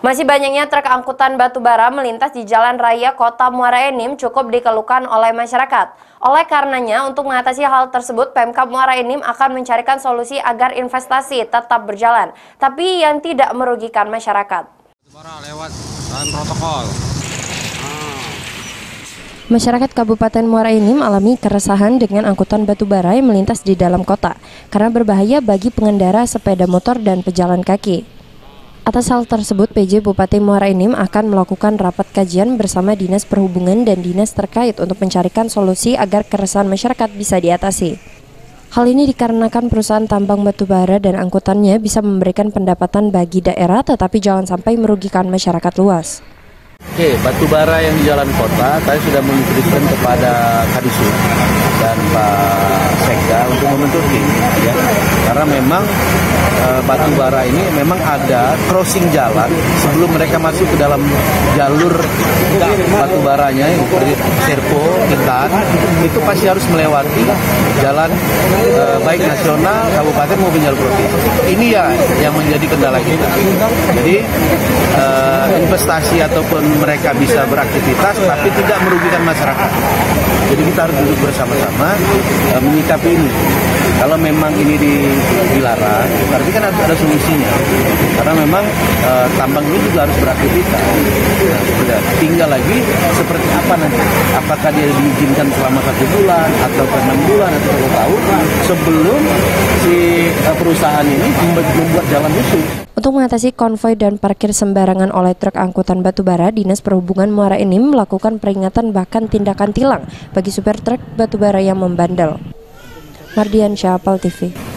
Masih banyaknya truk angkutan batu bara melintas di jalan raya kota Muara Enim cukup dikeluhkan oleh masyarakat. Oleh karenanya, untuk mengatasi hal tersebut, Pemkap Muara Enim akan mencarikan solusi agar investasi tetap berjalan, tapi yang tidak merugikan masyarakat. lewat protokol. Masyarakat Kabupaten Muara Enim alami keresahan dengan angkutan batu bara yang melintas di dalam kota karena berbahaya bagi pengendara sepeda motor dan pejalan kaki. Atas hal tersebut, PJ Bupati Muara Enim akan melakukan rapat kajian bersama Dinas Perhubungan dan Dinas terkait untuk mencarikan solusi agar keresahan masyarakat bisa diatasi. Hal ini dikarenakan perusahaan tambang batubara dan angkutannya bisa memberikan pendapatan bagi daerah tetapi jangan sampai merugikan masyarakat luas. Oke, batubara yang di jalan kota, saya sudah menginstruksikan kepada Kadisub dan Pak Sekda untuk membentuk tim, ya. Karena memang e, batu bara ini memang ada crossing jalan sebelum mereka masuk ke dalam jalur batu baranya seperti Serpo, Kintan itu pasti harus melewati jalan e, baik nasional, kabupaten maupun jalur provinsi. Ini ya yang menjadi kendala kita. Jadi e, investasi ataupun mereka bisa beraktivitas tapi tidak merugikan masyarakat. Jadi kita harus duduk bersama-sama e, menyikapi ini. Kalau memang ini dilarang, berarti kan ada, ada solusinya. Karena memang e, tambang ini juga harus beraktivitas. Nah, sudah tinggal lagi seperti apa nanti? Apakah dia diizinkan selama satu bulan atau enam bulan atau satu tahun sebelum si e, perusahaan ini membuat jalan khusus. Untuk mengatasi konvoi dan parkir sembarangan oleh truk angkutan batubara, Dinas Perhubungan Muara Enim melakukan peringatan bahkan tindakan tilang bagi supir truk batubara yang membandel. Mardian Syapal TV.